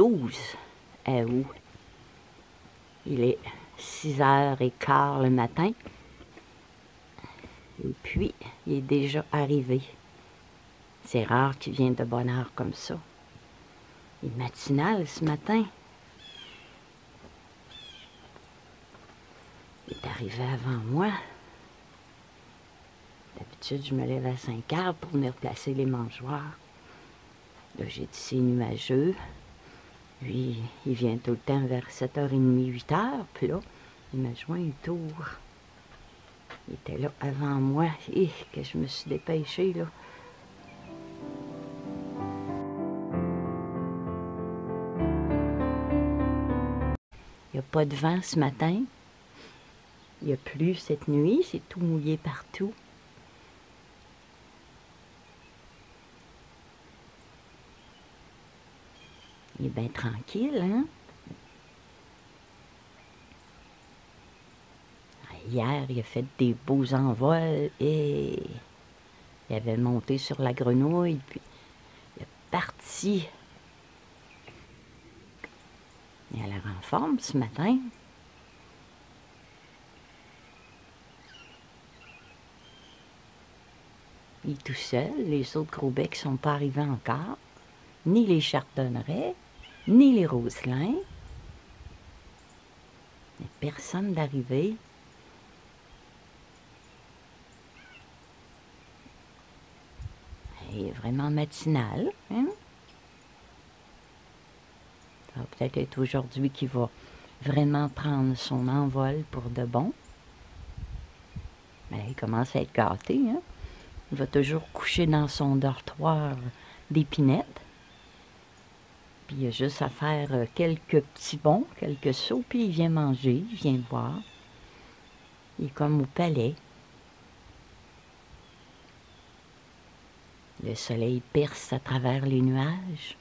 12 août. Il est 6h15 le matin. Et puis, il est déjà arrivé. C'est rare qu'il vienne de bonne heure comme ça. Il est matinal ce matin. Il est arrivé avant moi. D'habitude, je me lève à 5 heures pour venir placer les mangeoires. Là, j'ai dit c'est nuageux. Lui, il vient tout le temps vers 7h30, 8h. Puis là, il m'a joint un tour. Il était là avant moi. Et que je me suis dépêchée, là. Il n'y a pas de vent ce matin. Il y a plu cette nuit. C'est tout mouillé partout. Il est bien tranquille, hein? Hier, il a fait des beaux envols et il avait monté sur la grenouille, puis il est parti. Il a l'air en forme ce matin. Il est tout seul, les autres gros becs sont pas arrivés encore, ni les chardonnerets, ni les roselins. Personne d'arrivé. Il est vraiment matinal. Hein? Ça va peut-être être aujourd'hui qu'il va vraiment prendre son envol pour de bon. Mais il commence à être gâté. Hein? Il va toujours coucher dans son dortoir d'épinette. Puis il a juste à faire euh, quelques petits bons, quelques sauts, puis il vient manger, il vient boire. Il est comme au palais. Le soleil perce à travers les nuages.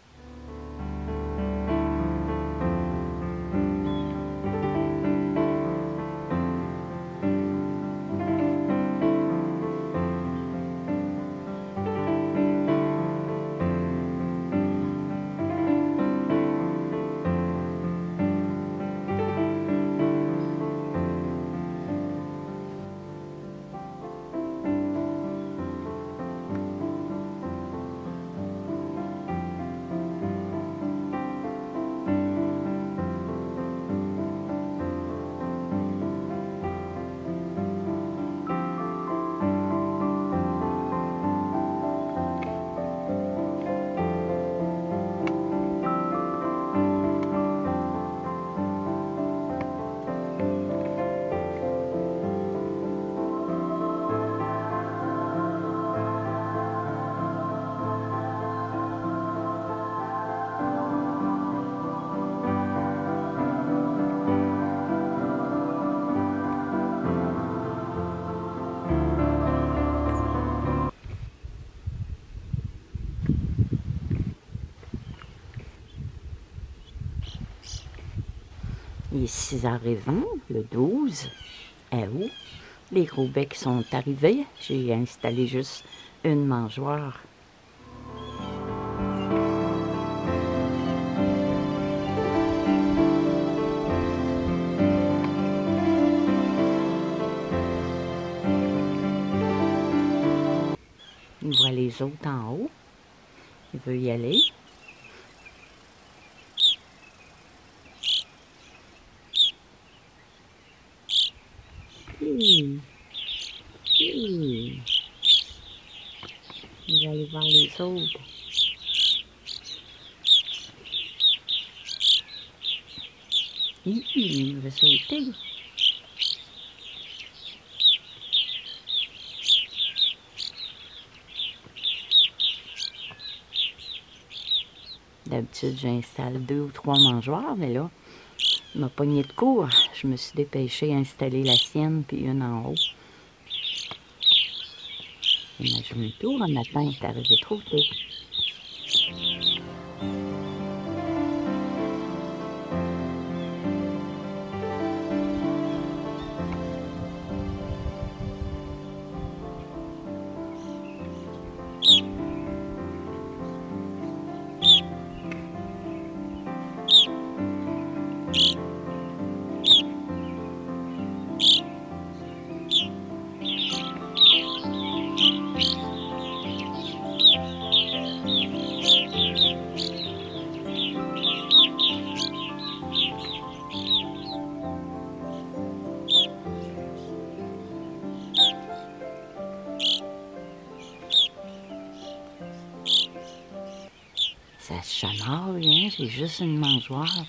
6h20, le 12 août. Les gros becs sont arrivés. J'ai installé juste une mangeoire. Il voit les autres en haut. Il veut y aller. Il va aller voir les autres. Il veut sauter. D'habitude, j'installe deux ou trois mangeoires, mais là, m'a pogné de cours. Je me suis dépêchée à installer la sienne, puis une en haut. Tour un matin, est arrivé trop tôt. ça change, ah hein? C'est juste une mangeoire.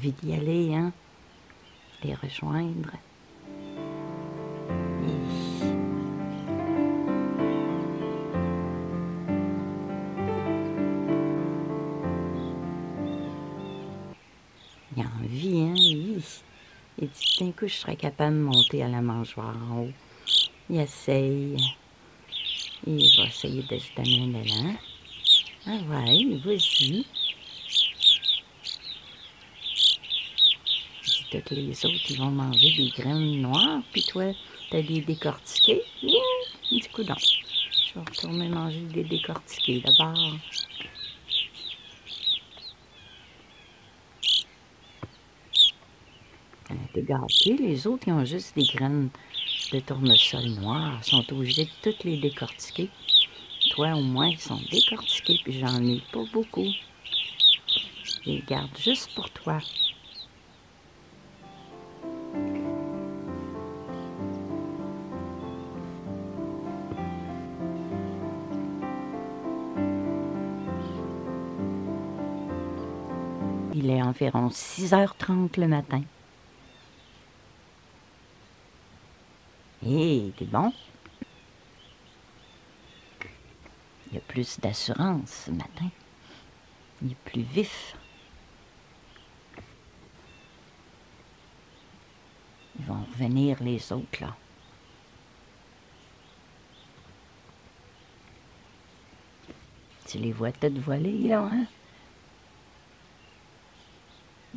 Envie d'y aller, hein? Les rejoindre. Et- Il a envie, hein? Il dit d'un coup, je serais capable de monter à la mangeoire en haut. Il essaye. Il va essayer de se donner un élan. Ah ouais, vas-y. Puis toutes les autres, ils vont manger des graines noires, puis toi, t'as des décortiqués. Ouh, du coup, non. Je vais retourner manger des décortiqués d'abord. Euh, T'es gâté, les autres, ils ont juste des graines de tournesol noir. Ils sont obligés de toutes les décortiquer. Toi, au moins, ils sont décortiqués, puis j'en ai pas beaucoup. Je les garde juste pour toi. Environ 6h30 le matin. Hé, t'es bon? Il y a plus d'assurance ce matin. Il est plus vif. Ils vont revenir les autres là. Tu les vois toutes voler là, hein?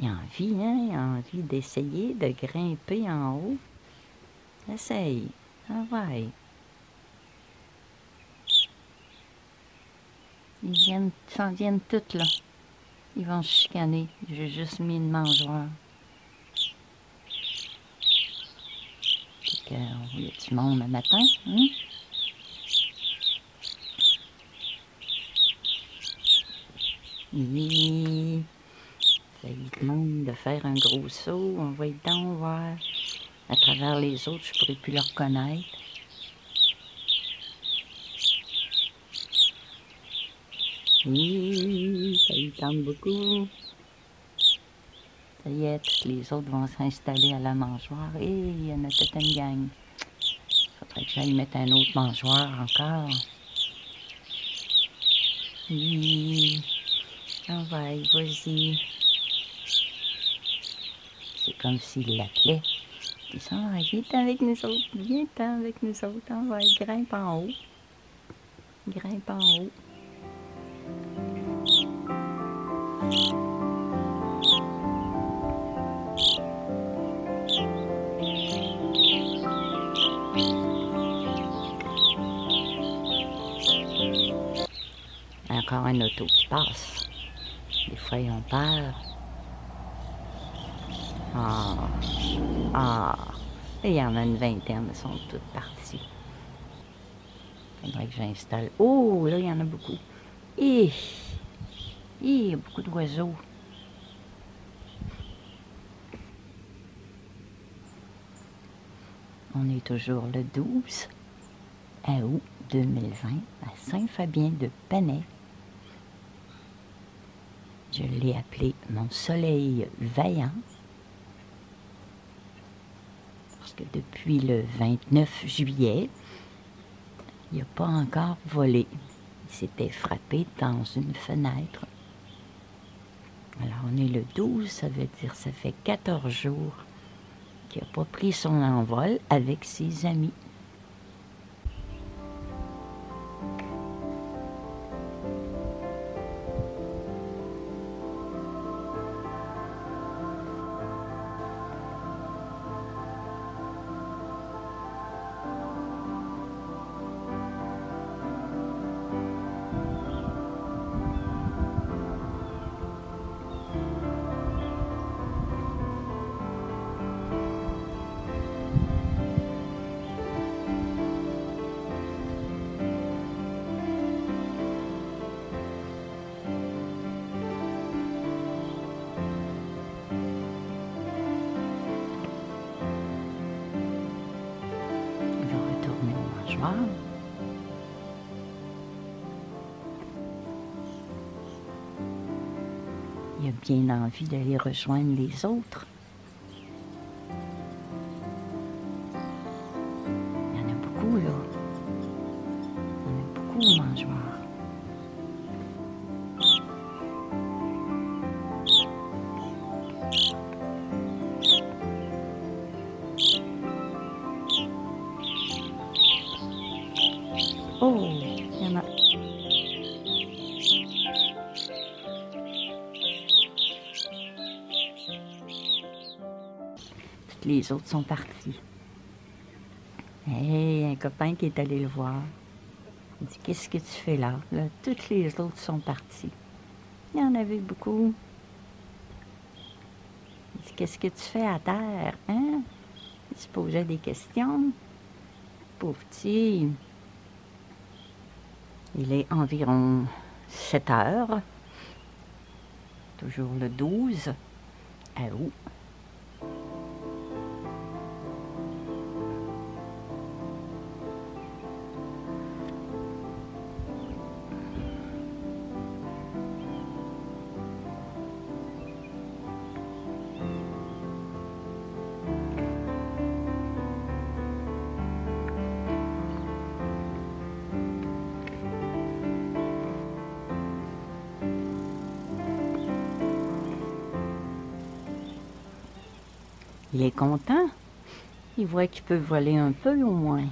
A envie, hein? Il a envie d'essayer de grimper en haut. Essaye. Ah ouais. Ils viennent, s'en viennent toutes là. Ils vont se chicaner. J'ai juste mis une mangeoire. Il y a du monde le matin, hein? Oui. Lui demande de faire un gros saut. On va être donc voir. À travers les autres, je pourrais plus le reconnaître. Oui, ça lui tente beaucoup. Ça y est, les autres vont s'installer à la mangeoire. Et il y en a toute une gang. Faudrait que j'aille mettre un autre mangeoire encore. Oui. Ah ouais, vas-y. Comme s'il l'appelait. Ah, viens avec nous autres, viens avec nous autres, on va grimpe en haut. Grimpe en haut. Encore un auto qui passe. Des fois, ils ont peur. Ah, ah. Et il y en a une vingtaine, elles sont toutes parties. Il faudrait que j'installe. Oh, là, il y en a beaucoup. Et, il y a beaucoup d'oiseaux. On est toujours le 12 août 2020 à Saint-Fabien de Panay. Je l'ai appelé mon soleil vaillant parce que depuis le 29 juillet, il n'a pas encore volé. Il s'était frappé dans une fenêtre. Alors on est le 12, ça veut dire ça fait 14 jours qu'il n'a pas pris son envol avec ses amis. Mangeoire. Il a bien envie d'aller rejoindre les autres. Il y en a beaucoup, là. Il y en a beaucoup au les autres sont partis. Hé, un copain qui est allé le voir. Il dit Qu'est-ce que tu fais là? Toutes les autres sont partis. Il y en avait beaucoup. Il dit Qu'est-ce que tu fais à terre? Hein? Il se posait des questions. Pauvre petit. Il est environ 7 heures. Toujours le 12 août. Il est content. Il voit qu'il peut voler un peu au moins.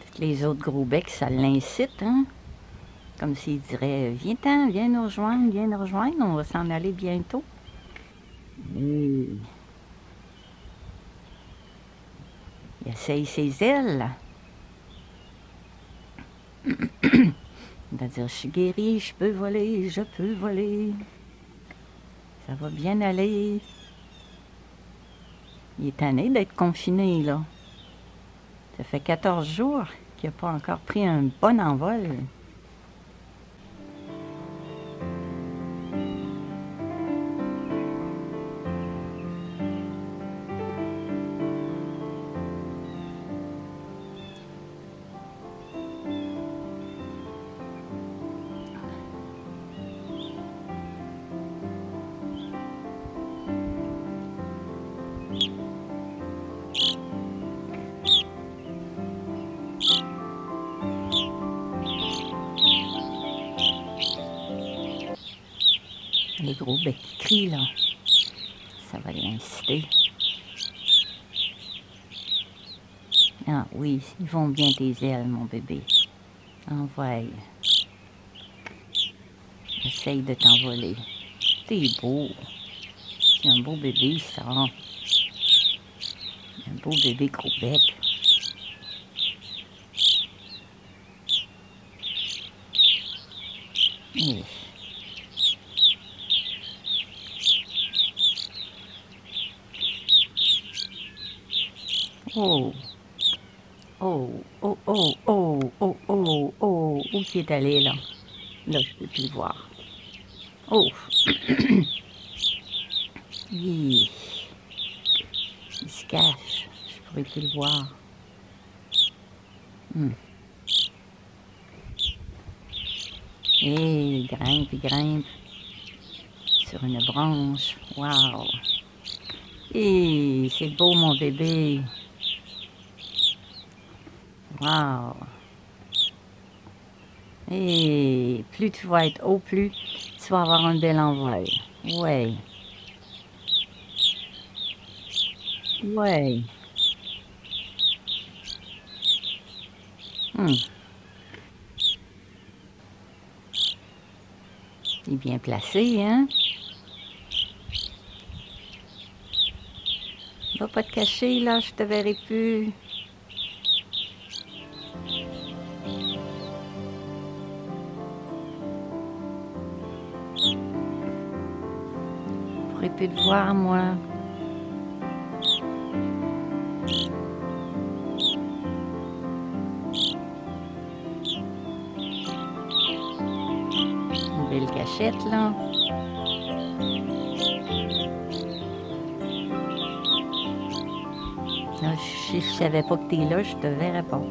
Tous les autres gros becs, ça l'incite, hein? Comme s'il dirait Viens-t'en, viens nous rejoindre, viens nous rejoindre, on va s'en aller bientôt. Il essaye ses ailes. Il va dire Je suis guéri, je peux voler, je peux voler. Ça va bien aller. Il est tanné d'être confiné, là. Ça fait 14 jours qu'il n'a pas encore pris un bon envol. Gros becs qui crient, là. Ça va l'inciter. Ah oui, ils vont bien tes ailes, mon bébé. Envoie. Essaye de t'envoler. T'es beau. C'est un beau bébé, ça. Un beau bébé gros bec. Oh. Oh, oh, oh, oh, oh, oh, oh. Où qui est allé, là? Là, je peux plus le voir. Oh. Il se cache. Je pourrais plus le voir. Hmm. Et il grimpe, il grimpe sur une branche. Wow. Et c'est beau, mon bébé. Wow. Et plus tu vas être haut, plus tu vas avoir un bel envol. Ouais. Ouais. Hmm. Il est bien placé, hein? Va pas te cacher, là, je te verrai plus. Voir, moi. Une belle cachette, là. Si je savais pas que tu es là, je te verrais pas.